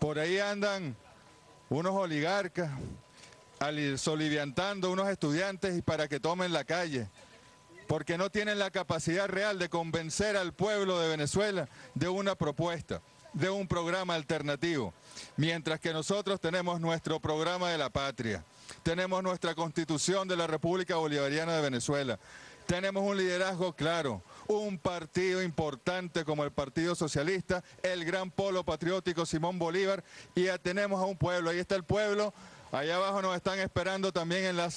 Por ahí andan unos oligarcas soliviantando unos estudiantes y para que tomen la calle, porque no tienen la capacidad real de convencer al pueblo de Venezuela de una propuesta, de un programa alternativo, mientras que nosotros tenemos nuestro programa de la patria, tenemos nuestra constitución de la República Bolivariana de Venezuela, tenemos un liderazgo claro, un partido importante como el Partido Socialista, el gran polo patriótico Simón Bolívar, y tenemos a un pueblo, ahí está el pueblo, allá abajo nos están esperando también en la